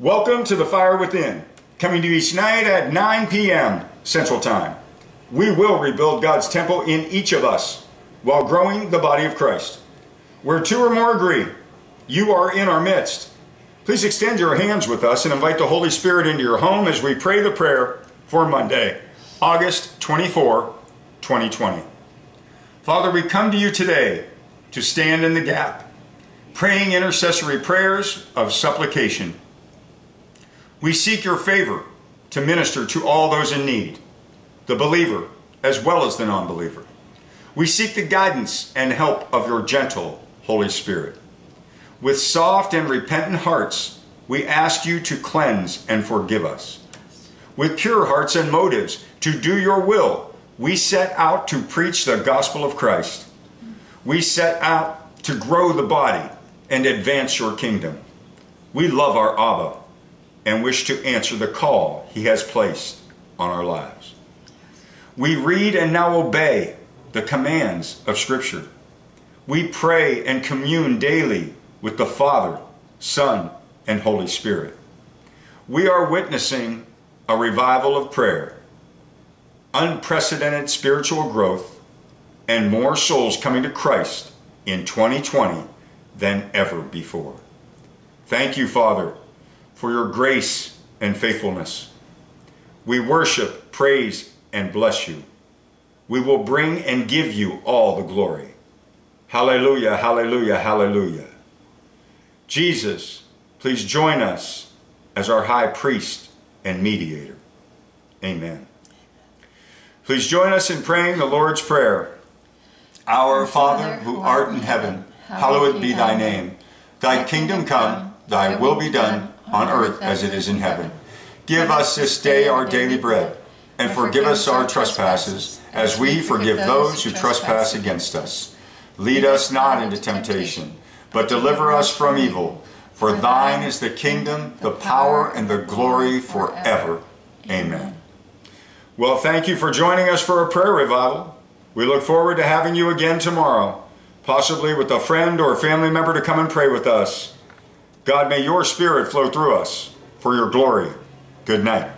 Welcome to the Fire Within, coming to you each night at 9 p.m. Central Time. We will rebuild God's temple in each of us while growing the body of Christ. Where two or more agree, you are in our midst. Please extend your hands with us and invite the Holy Spirit into your home as we pray the prayer for Monday, August 24, 2020. Father, we come to you today to stand in the gap, praying intercessory prayers of supplication. We seek your favor to minister to all those in need, the believer as well as the non believer. We seek the guidance and help of your gentle Holy Spirit. With soft and repentant hearts, we ask you to cleanse and forgive us. With pure hearts and motives to do your will, we set out to preach the gospel of Christ. We set out to grow the body and advance your kingdom. We love our Abba and wish to answer the call he has placed on our lives. We read and now obey the commands of Scripture. We pray and commune daily with the Father, Son, and Holy Spirit. We are witnessing a revival of prayer, unprecedented spiritual growth, and more souls coming to Christ in 2020 than ever before. Thank you, Father, for your grace and faithfulness. We worship, praise, and bless you. We will bring and give you all the glory. Hallelujah, hallelujah, hallelujah. Jesus, please join us as our high priest and mediator. Amen. Please join us in praying the Lord's Prayer. Our Father, who art in heaven, hallowed be thy name. Thy kingdom come, thy will be done, on earth as it is in heaven. Give us this day our daily bread, and forgive us our trespasses, as we forgive those who trespass against us. Lead us not into temptation, but deliver us from evil. For thine is the kingdom, the power, and the glory forever. Amen. Well, thank you for joining us for a prayer revival. We look forward to having you again tomorrow, possibly with a friend or family member to come and pray with us. God, may your spirit flow through us for your glory. Good night.